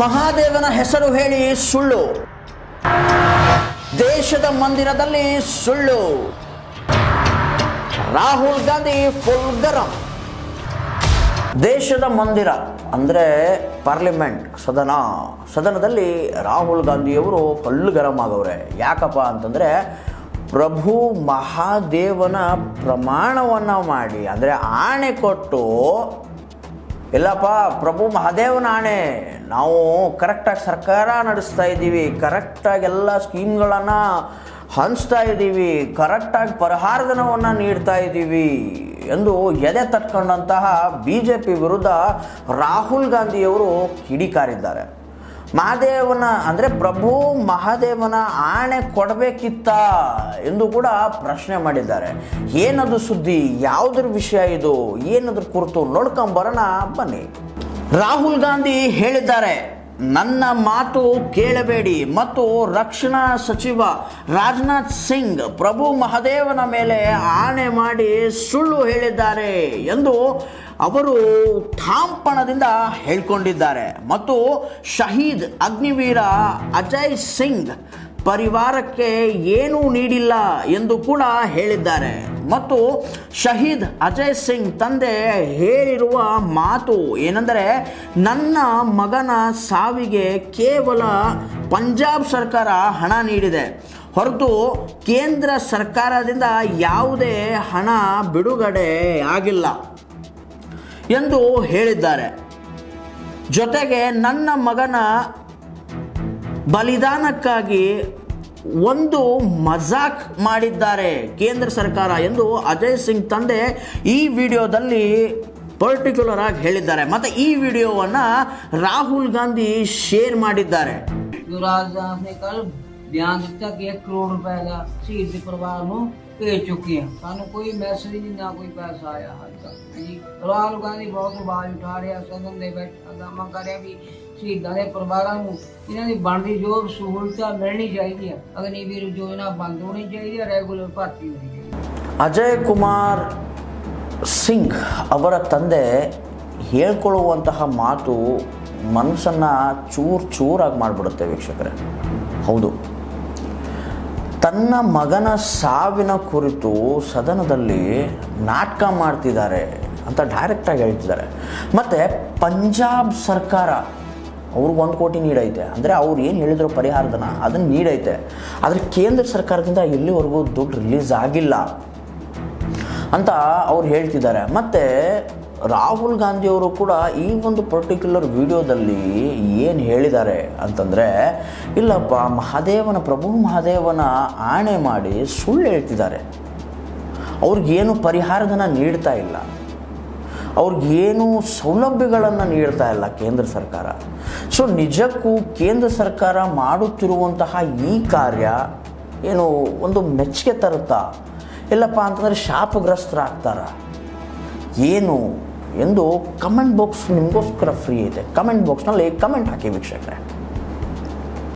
ಮಹಾದೇವನ ಹೆಸರು ಹೇಳಿ ಸುಳ್ಳು. ದೇಶದ ಮಂದಿರದಲ್ಲಿ ಸುಳ್ಳು. ರಾಹುಲ್ ಗಾಂಧಿ ಫುಲ್ ಗರಂ. ದೇಶದ ಮಂದಿರ ಅಂದರೆ ಪಾರ್ಲಿಮೆಂಟ್, ಸದನ. ಸದನದಲ್ಲಿ ರಾಹುಲ್ ಗಾಂಧಿಯವರು ಫುಲ್ ಗರಂ ಆಗವ್ರೆ ಯಾಕಪ್ಪ ಅಂತಂದರೆ ಪ್ರಭು ಮಹಾದೇವನ ಪ್ರಮಾಣವನ್ನು ಮಾಡಿ, ಅಂದರೆ ಆಣೆ ಕೊಟ್ಟು ಇಲ್ಲಪ್ಪ, ಪ್ರಭು ಮಹಾದೇವ್ ನಾಣೆ ನಾವು ಕರೆಕ್ಟಾಗಿ ಸರ್ಕಾರ ನಡೆಸ್ತಾ ಇದ್ದೀವಿ. ಕರೆಕ್ಟಾಗಿ ಎಲ್ಲ ಸ್ಕೀಮ್ಗಳನ್ನು ಹಂಚ್ತಾ ಇದ್ದೀವಿ. ಕರೆಕ್ಟಾಗಿ ಪರಿಹಾರಧನವನ್ನು ನೀಡ್ತಾ ಇದ್ದೀವಿ ಎಂದು ಎದೆ ತಟ್ಕೊಂಡಂತಹ ಬಿ ಜೆ ಪಿ ವಿರುದ್ಧ ರಾಹುಲ್ ಗಾಂಧಿಯವರು ಕಿಡಿಕಾರಿದ್ದಾರೆ. ಮಹಾದೇವನ ಅಂದರೆ ಪ್ರಭು ಮಹಾದೇವನ ಆಣೆ ಕೊಡಬೇಕಿತ್ತ ಎಂದು ಕೂಡ ಪ್ರಶ್ನೆ ಮಾಡಿದ್ದಾರೆ. ಏನದು ಸುದ್ದಿ? ಯಾವುದ್ರ ವಿಷಯ ಇದು? ಏನದ್ರ ಕುರಿತು ನೋಡ್ಕೊಂಬರೋಣ ಬನ್ನಿ. ರಾಹುಲ್ ಗಾಂಧಿ ಹೇಳಿದ್ದಾರೆ. ನನ್ನ ಮಾತು ಕೇಳಬೇಡಿ ಮತ್ತು ರಕ್ಷಣಾ ಸಚಿವ ರಾಜನಾಥ್ ಸಿಂಗ್ ಪ್ರಭು ಮಹದೇವನ ಮೇಲೆ ಆಣೆ ಮಾಡಿ ಸುಳ್ಳು ಹೇಳಿದ್ದಾರೆ ಎಂದು ಅವರು ಠಾಂಪಣದಿಂದ ಹೇಳ್ಕೊಂಡಿದ್ದಾರೆ. ಮತ್ತು ಶಹೀದ್ ಅಗ್ನಿವೀರ ಅಜಯ್ ಸಿಂಗ್ ಪರಿವಾರಕ್ಕೆ ಏನೂ ನೀಡಿಲ್ಲ ಎಂದು ಕೂಡ ಹೇಳಿದ್ದಾರೆ. ಮತ್ತು ಶಹೀದ್ ಅಜಯ್ ಸಿಂಗ್ ತಂದೆ ಹೇಳಿರುವ ಮಾತು ಏನೆಂದರೆ, ನನ್ನ ಮಗನ ಸಾವಿಗೆ ಕೇವಲ ಪಂಜಾಬ್ ಸರ್ಕಾರ ಹಣ ನೀಡಿದೆ. ಹೊರತು ಕೇಂದ್ರ ಸರ್ಕಾರದಿಂದ ಯಾವುದೇ ಹಣ ಬಿಡುಗಡೆ ಆಗಿಲ್ಲ ಎಂದು ಹೇಳಿದ್ದಾರೆ. ಜೊತೆಗೆ ನನ್ನ ಮಗನ ಬಲಿದಾನಕ್ಕಾಗಿ ಒಂದು ಮಜಾಕ್ ಮಾಡಿದ್ದಾರೆ ಕೇಂದ್ರ ಸರ್ಕಾರ ಎಂದು ಅಜಯ್ ಸಿಂಗ್ ತಂದೆ ಈ ವಿಡಿಯೋದಲ್ಲಿ ಪರ್ಟಿಕ್ಯುಲರ್ ಆಗಿ ಹೇಳಿದ್ದಾರೆ. ಮತ್ತೆ ಈ ವಿಡಿಯೋವನ್ನ ರಾಹುಲ್ ಗಾಂಧಿ ಶೇರ್ ಮಾಡಿದ್ದಾರೆ. ਬਿਆਨ ਦਿੱਤਾ ਕਿ 1 ਕਰੋੜ ਰੁਪਏ ਦਾ ਸ਼ਹੀਦ ਦੇ ਪਰਿਵਾਰ ਨੂੰ ਭੇਜ ਚੁੱਕੇ ਹਾਂ ਸਾਨੂੰ ਕੋਈ ਮੈਸੇਜ ਨਹੀਂ ਨਾ ਕੋਈ ਪੈਸਾ ਆਇਆ ਹਾਲੇ ਤੱਕ ਜੀ ਰਾਹੁਲ ਗਾਂਧੀ ਬਹੁਤ ਆਵਾਜ਼ ਉਠਾ ਰਿਹਾ ਸਦਨ ਦੇ ਵਿੱਚ ਹੰਗਾਮਾ ਕਰ ਰਿਹਾ ਵੀ ਸ਼ਹੀਦਾਂ ਦੇ ਪਰਿਵਾਰਾਂ ਨੂੰ ਇਹਨਾਂ ਦੀ ਬਣਦੀ ਜੋ ਸਹੂਲਤਾਂ ਮਿਲਣੀ ਚਾਹੀਦੀ ਹੈ ਅਗਨੀਵੀਰ ਯੋਜਨਾ ਬੰਦ ਹੋਣੀ ਚਾਹੀਦੀ ਹੈ ਰੈਗੂਲਰ ਭਰਤੀ ਹੋਣੀ ਚਾਹੀਦੀ ਹੈ ಅಜಯ್ ಕುಮಾರ್ ಸಿಂಗ್ ಅವರ ತಂದೆ ಹೇಳ್ಕೊಳ್ಳುವಂತಹ ಮಾತು ಮನಸ್ಸನ್ನು ಚೂರು ಚೂರಾಗಿ ಮಾಡಿಬಿಡುತ್ತೆ ವೀಕ್ಷಕರೇ ಹೌದು ತನ್ನ ಮಗನ ಸಾವಿನ ಕುರಿತು ಸದನದಲ್ಲಿ ನಾಟಕ ಮಾಡ್ತಿದ್ದಾರೆ ಅಂತ ಡೈರೆಕ್ಟಾಗಿ ಹೇಳ್ತಿದ್ದಾರೆ. ಮತ್ತು ಪಂಜಾಬ್ ಸರ್ಕಾರ ಅವ್ರಿಗೆ ಒಂದು ಕೋಟಿ ನೀಡೈತೆ. ಅಂದರೆ ಅವ್ರು ಏನು ಹೇಳಿದ್ರು ಪರಿಹಾರದನ ಅದನ್ನು ನೀಡೈತೆ. ಆದರೆ ಕೇಂದ್ರ ಸರ್ಕಾರದಿಂದ ಎಲ್ಲಿವರೆಗೂ ದುಡ್ಡು ರಿಲೀಸ್ ಆಗಿಲ್ಲ ಅಂತ ಅವ್ರು ಹೇಳ್ತಿದ್ದಾರೆ. ಮತ್ತು ರಾಹುಲ್ ಗಾಂಧಿಯವರು ಕೂಡ ಈ ಒಂದು ಪರ್ಟಿಕ್ಯುಲರ್ ವಿಡಿಯೋದಲ್ಲಿ ಏನು ಹೇಳಿದ್ದಾರೆ ಅಂತಂದರೆ, ಇಲ್ಲಪ್ಪ, ಮಹಾದೇವನ, ಪ್ರಭು ಮಹಾದೇವನ ಆಣೆ ಮಾಡಿ ಸುಳ್ಳು ಹೇಳ್ತಿದ್ದಾರೆ. ಅವ್ರಿಗೇನು ಪರಿಹಾರಧನ ನೀಡ್ತಾ ಇಲ್ಲ. ಅವ್ರಿಗೇನು ಸೌಲಭ್ಯಗಳನ್ನು ನೀಡ್ತಾ ಇಲ್ಲ ಕೇಂದ್ರ ಸರ್ಕಾರ. ಸೊ ನಿಜಕ್ಕೂ ಕೇಂದ್ರ ಸರ್ಕಾರ ಮಾಡುತ್ತಿರುವಂತಹ ಈ ಕಾರ್ಯ ಏನು ಒಂದು ಮೆಚ್ಚುಗೆ ತರುತ್ತಾ, ಇಲ್ಲಪ್ಪ ಅಂತಂದರೆ ಶಾಪಗ್ರಸ್ತರಾಗ್ತಾರ? ಏನು? ಎಂದು ಕಮೆಂಟ್ ಬಾಕ್ಸ್ ನಿಮಗೋಸ್ಕರ ಫ್ರೀ ಇದೆ. ಕಮೆಂಟ್ ಬಾಕ್ಸ್ನಲ್ಲಿ ಕಮೆಂಟ್ ಹಾಕಿ ವೀಕ್ಷಕರೇ.